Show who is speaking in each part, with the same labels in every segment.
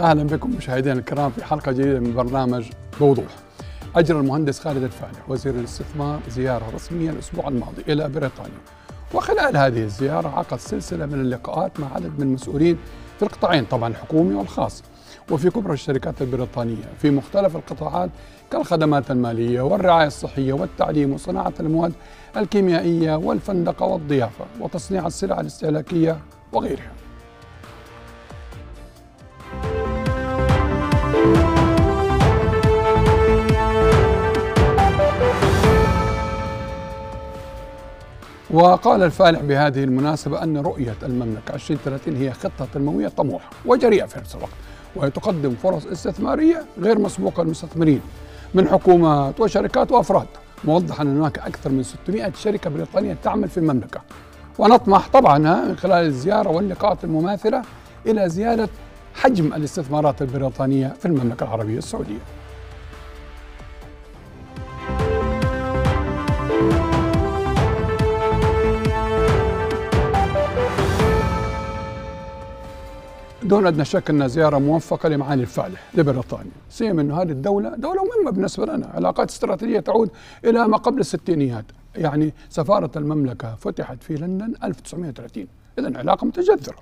Speaker 1: أهلا بكم مشاهدينا الكرام في حلقة جديدة من برنامج بوضوح. أجرى المهندس خالد الفالح وزير الاستثمار زيارة رسمية الأسبوع الماضي إلى بريطانيا. وخلال هذه الزيارة عقد سلسلة من اللقاءات مع عدد من المسؤولين في القطاعين طبعا الحكومي والخاص. وفي كبرى الشركات البريطانية في مختلف القطاعات كالخدمات المالية والرعاية الصحية والتعليم وصناعة المواد الكيميائية والفندقه والضيافة وتصنيع السلع الاستهلاكية وغيرها. وقال الفالح بهذه المناسبة أن رؤية المملكة 2030 هي خطة تنموية طموحة وجريئة في نفس الوقت وهي تقدم فرص استثمارية غير مسبوقة للمستثمرين من حكومات وشركات وأفراد. موضحا أن هناك أكثر من 600 شركة بريطانية تعمل في المملكة. ونطمح طبعا من خلال الزيارة واللقاءات المماثلة إلى زيادة حجم الاستثمارات البريطانية في المملكة العربية السعودية. دون أدنى شك انها زيارة موفقة لمعالي الفالح لبريطانيا، سيما أنه هذه الدولة دولة مهمة بالنسبة لنا، علاقات استراتيجية تعود إلى ما قبل الستينيات، يعني سفارة المملكة فتحت في لندن 1930 اذا علاقة متجذرة.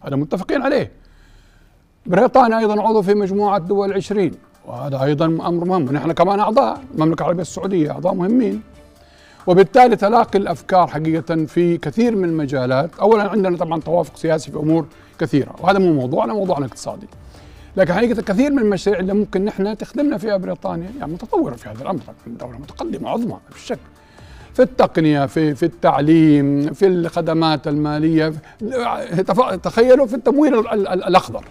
Speaker 1: هذا متفقين عليه. بريطانيا أيضا عضو في مجموعة دول 20 وهذا أيضا أمر مهم. ونحن كمان أعضاء. المملكة العربية السعودية أعضاء مهمين. وبالتالي تلاقي الأفكار حقيقة في كثير من المجالات. اولا عندنا طبعا توافق سياسي في أمور كثيرة وهذا مو موضوعنا موضوعنا اقتصادي. لكن حقيقة كثير من المشاريع اللي ممكن نحن تخدمنا فيها بريطانيا يعني متطورة في هذا الأمر دولة متقدمة عظمى ما في شك في في التعليم في الخدمات المالية تخيلوا في التمويل الأخضر.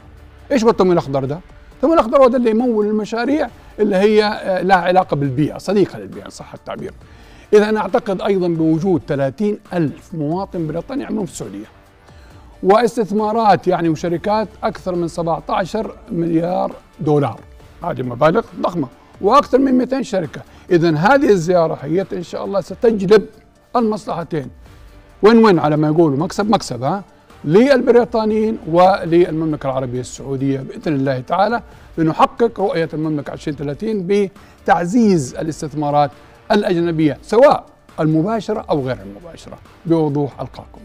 Speaker 1: إيش هو التمويل الأخضر ده؟ التمويل الأخضر هو ده اللي يمول المشاريع اللي هي لها علاقة بالبيئة صديقة للبيئة إن صح التعبير. إذا أعتقد أيضا بوجود 30 ألف مواطن بريطاني يعملون في السعودية. واستثمارات يعني وشركات أكثر من 17 مليار دولار. هذه مبالغ ضخمة وأكثر من 200 شركة. إذا هذه الزيارة حقيقة إن شاء الله ستجلب المصلحتين. وين وين على ما يقولوا؟ مكسب مكسب ها؟ للبريطانيين وللمملكة العربية السعودية بإذن الله تعالى لنحقق رؤية المملكة 2030 بتعزيز الاستثمارات الأجنبية سواء المباشرة أو غير المباشرة. بوضوح ألقاكم.